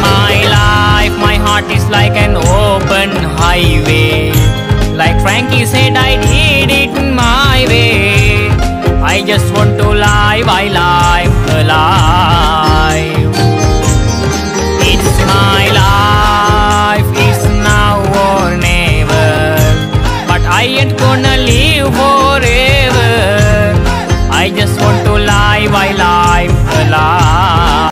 My life, my heart is like an open highway. Like Frankie said, I did it my way. I just want to live, I live alive. It's my life, it's now or never. But I ain't gonna live forever. I just want to live, I live alive.